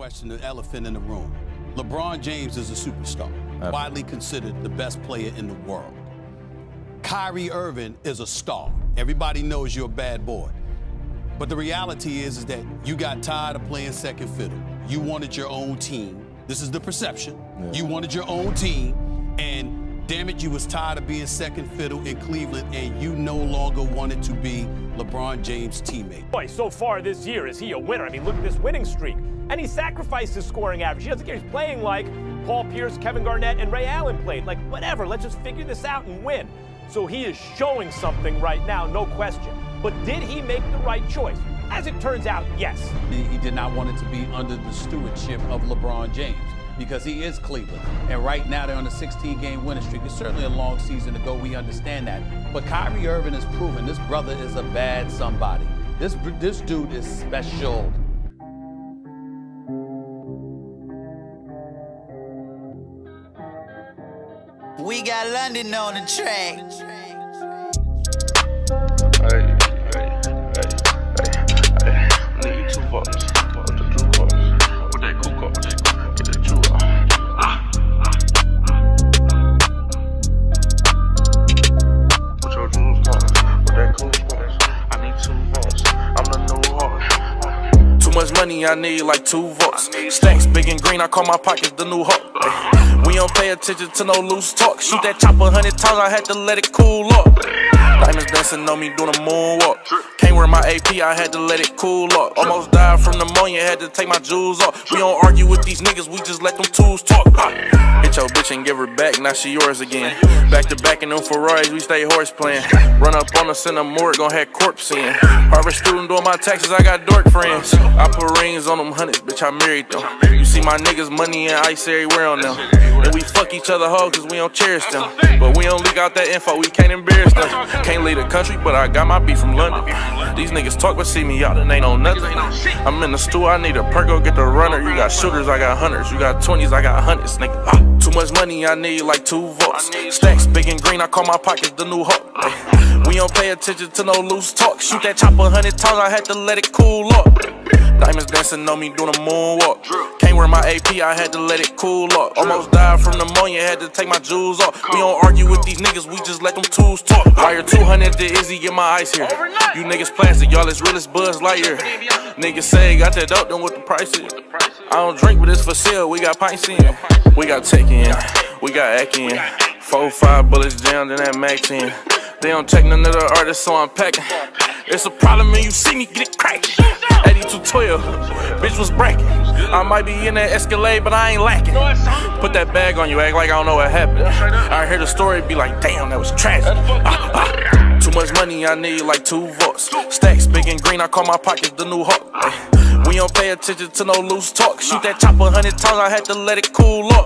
question the elephant in the room. LeBron James is a superstar, Absolutely. widely considered the best player in the world. Kyrie Irving is a star. Everybody knows you're a bad boy. But the reality is, is that you got tired of playing second fiddle. You wanted your own team. This is the perception. Yeah. You wanted your own team, and damn it, you was tired of being second fiddle in Cleveland, and you no longer wanted to be LeBron James' teammate. Boy, so far this year, is he a winner? I mean, look at this winning streak. And he sacrificed his scoring average. He doesn't care. He's playing like Paul Pierce, Kevin Garnett, and Ray Allen played. Like, whatever, let's just figure this out and win. So he is showing something right now, no question. But did he make the right choice? As it turns out, yes. He, did not want it to be under the stewardship of LeBron James because he is Cleveland. And right now they're on a 16 game winning streak. It's certainly a long season to go. We understand that. But Kyrie Irving has proven this brother is a bad somebody. This, this dude is special. We got London on the track. Hey, hey, hey, hey, hey. Need two votes. With the two votes. With that cool coach. With the two. Ah, ah, ah. Your jewels going. With that cool coach. I need two votes. I'm the new heart. Too much money, I need like two votes. Stacks big and green, I call my pockets the new hawk. We don't pay attention to no loose talk. Shoot that chopper a hundred times, I had to let it cool up. Diamonds dancing on me doing a moonwalk. Can't wear my AP, I had to let it cool up. Almost died from pneumonia, had to take my jewels off. We don't argue with these niggas, we just let them tools talk. Hit your bitch and give her back, now she yours again. Back to back in them Ferraris, we stay horse playing. Run up on us in the morgue, gon' have corpse in. Harvard student doing my taxes, I got dork friends. I put rings on them hundreds, bitch, I married them. You see my niggas money and ice everywhere on them. And we fuck each other hoes cause we don't cherish them. But we don't leak out that info, we can't embarrass them. Can't leave the country, but I got my beef from London. These niggas talk but see me out and ain't on nothing. I'm in the stool, I need a perk, go get the runner. You got shooters, I got hunters. You got 20s, I got hundreds, nigga. Ah, too much money, I need like two votes. Stacks big and green, I call my pockets the new hawk. We don't pay attention to no loose talk. Shoot that chopper a hundred times, I had to let it cool up. Diamonds dancing on me doing a moonwalk. Can't wear my AP, I had to let it cool up. Almost died from pneumonia, had to take my jewels off. We don't argue with these niggas, we just let them tools talk. Wire 200 to Izzy, get my ice here. You niggas plastic, y'all as real as Buzz Lightyear. Niggas say got that dope, then what the price is? I don't drink, but it's for sale. We got pints in, we got tech in, we got ack in. Four, five bullets jammed in that max in. They don't take none of the artists, so I'm packing. It's a problem when you see me get it cracking. 8212, bitch was bracket. I might be in that Escalade, but I ain't lacking. Put that bag on you, act like I don't know what happened. I hear the story, be like, damn, that was tragic. Ah, ah. Too much money, I need like two votes. Stacks big and green, I call my pockets the new hawk. We don't pay attention to no loose talk. Shoot that chopper a hundred times, I had to let it cool up.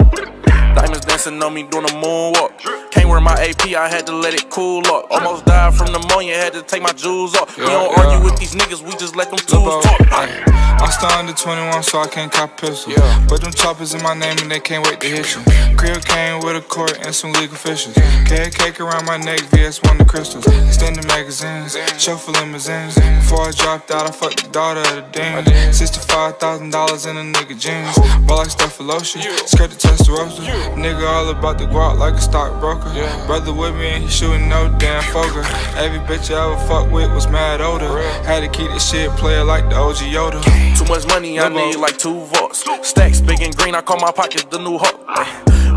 Diamonds dancing on me doing a moonwalk. Can't wear my AP, I had to let it cool up. Almost died from pneumonia, had to take my jewels off. We don't yeah. argue with these niggas, we just let them tools talk. I'm still under 21, so I can't cop pistol. But them choppers in my name and they can't wait to hit you. Crib came with a court and some legal officials. Carry cake around my neck, VS1 the crystals. Extended magazines, chauffeur limousines. Before I dropped out, I fucked the daughter of the dean. $65,000 in a nigga jeans. Ball like stuff for lotion, skirt the Testarossa. Nigga all about the guap like a stockbroker. Brother with me and he shooting no damn fogger. Every bitch I ever fucked with was mad older. Had to keep this shit player like the OG Yoda. Too much money, I need like two votes. Stacks big and green, I call my pockets the new hawk.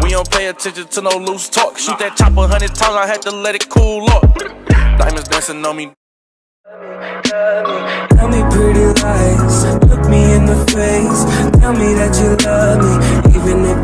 We don't pay attention to no loose talk. Shoot that chopper a hundred times, I had to let it cool up. Diamonds dancing on me. Tell me pretty lies, look me in the face. Tell me that you love me,